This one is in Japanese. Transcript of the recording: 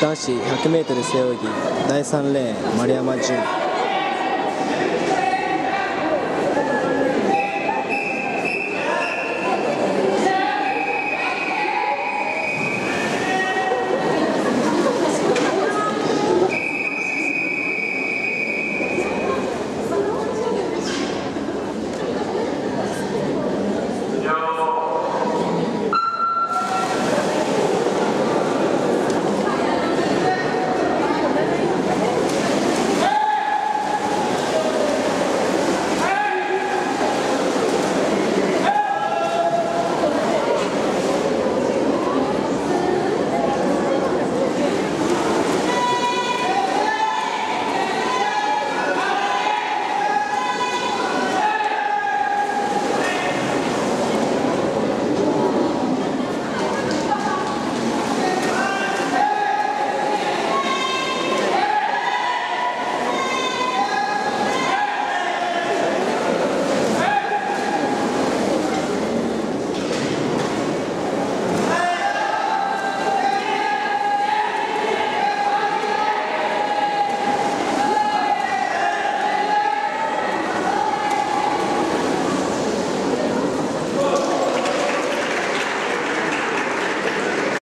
男子 100m 背泳ぎ第3レーン丸山純